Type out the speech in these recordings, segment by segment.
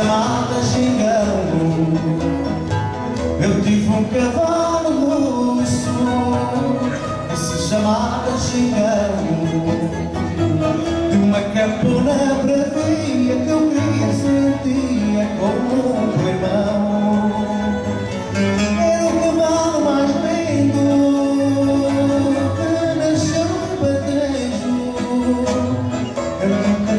chamada Xingarongo Eu tive um cavalo russo Que se chamava Xingão And I'm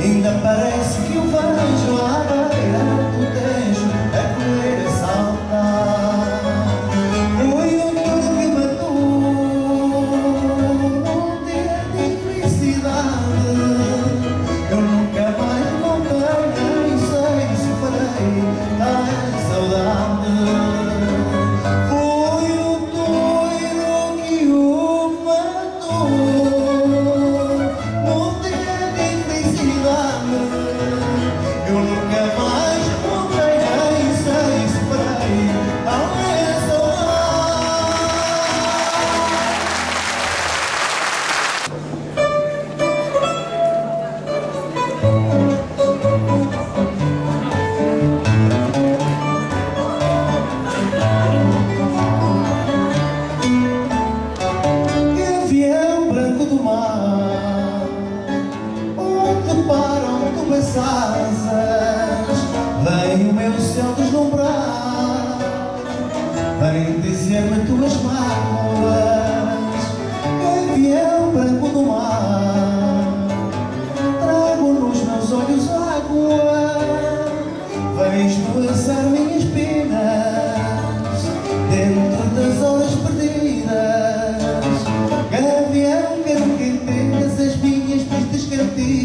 Ainda parece que o vai amar.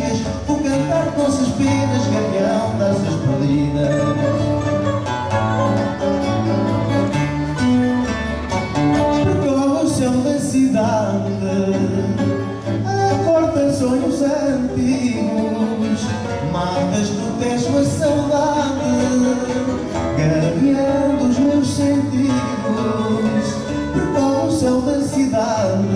dias Vou cantar nossas penas, ganham suas perdidas Percorre o céu da cidade Acorda sonhos antigos Matas no tejo a saudade Gavião dos meus sentidos. Percorre o céu da cidade